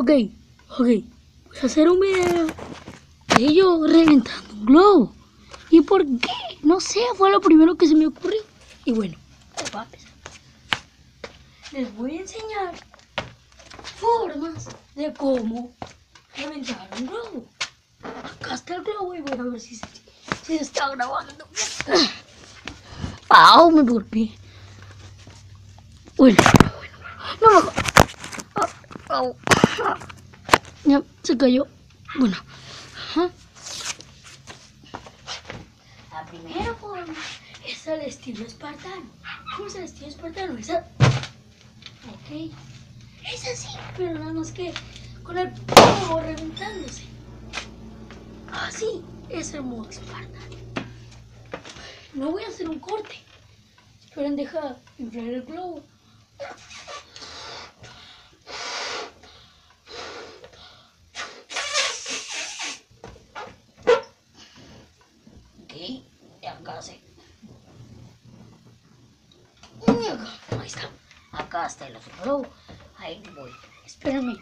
Ok, ok. Voy a hacer un video de yo reventando un globo. ¿Y por qué? No sé, fue lo primero que se me ocurrió. Y bueno, va a empezar. Les voy a enseñar formas de cómo reventar un globo. Acá está el globo y voy a ver si se, está grabando. ¡Au! Me golpeé. Bueno, bueno, no me Au, Ya, se cayó. Bueno. Ajá. La primera forma es el estilo espartano. ¿Cómo es el estilo espartano? Esa. Ok. Es así, pero nada más que con el polvo reventándose. Así es el modo espartano. No voy a hacer un corte. Esperen, deja inflar el globo. Casi. Y acá, ahí está. Acá está el otro. Ahí voy. Espérame.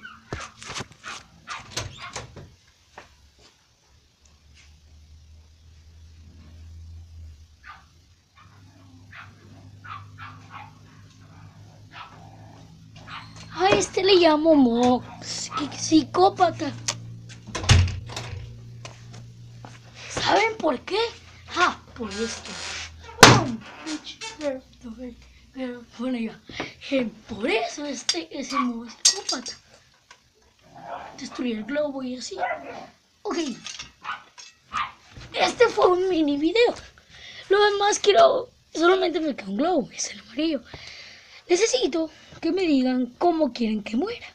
A este le llamo Mox, psicópata. ¿Saben por qué? Ah, por esto. Bueno, ya. Eh, Por eso este es el modo psicópata. Destruir el globo y así. Ok. Este fue un mini video. Lo demás quiero. Solamente me queda un globo, es el amarillo. Necesito que me digan cómo quieren que muera.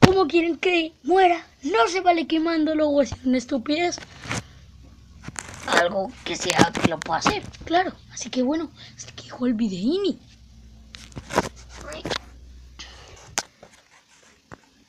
¿Cómo quieren que muera? No se vale quemándolo o haciendo una estupidez. Algo que sea que lo pueda hacer, claro. Así que bueno, hasta aquí el videíni.